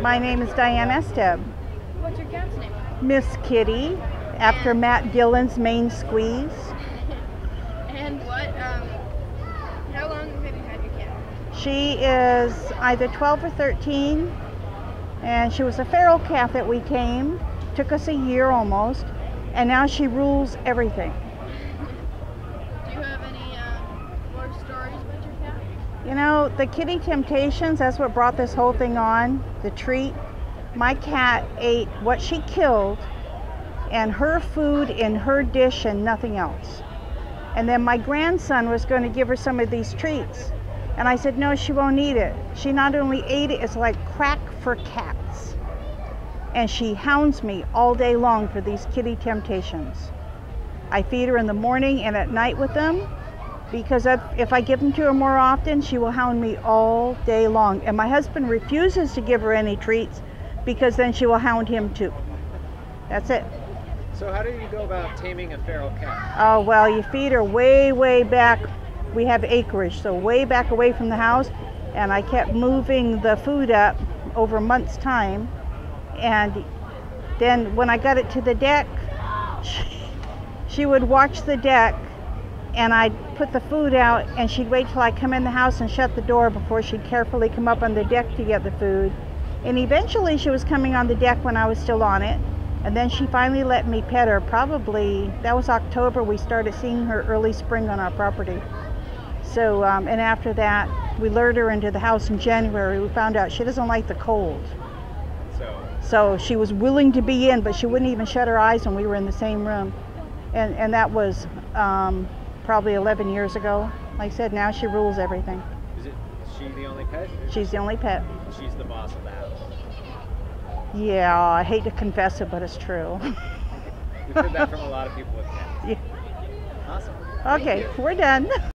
My name is Diane Esteb. What's your cat's name? Miss Kitty, after Matt Dillon's main squeeze. And what, um, how long have you had your cat? She is either 12 or 13, and she was a feral cat that we came. Took us a year almost, and now she rules everything. Do you have any, uh, more stories about your cat? You know, the kitty temptations, that's what brought this whole thing on, the treat. My cat ate what she killed and her food in her dish and nothing else. And then my grandson was going to give her some of these treats. And I said, no, she won't eat it. She not only ate it, it's like crack for cats. And she hounds me all day long for these kitty temptations. I feed her in the morning and at night with them because if, if I give them to her more often, she will hound me all day long. And my husband refuses to give her any treats because then she will hound him too. That's it. So how do you go about taming a feral cat? Oh, well, you feed her way, way back. We have acreage, so way back away from the house. And I kept moving the food up over months' time. And then when I got it to the deck, she, she would watch the deck and I'd put the food out and she'd wait till I come in the house and shut the door before she'd carefully come up on the deck to get the food. And eventually she was coming on the deck when I was still on it. And then she finally let me pet her. Probably, that was October, we started seeing her early spring on our property. So, um, and after that, we lured her into the house in January. We found out she doesn't like the cold. So So she was willing to be in, but she wouldn't even shut her eyes when we were in the same room. And, and that was um, probably 11 years ago. Like I said, now she rules everything. is it is she the only pet? She's the only pet. She's the boss of the house. Yeah, I hate to confess it, but it's true. We've heard that from a lot of people with cats. Yeah. Awesome. Okay, we're done.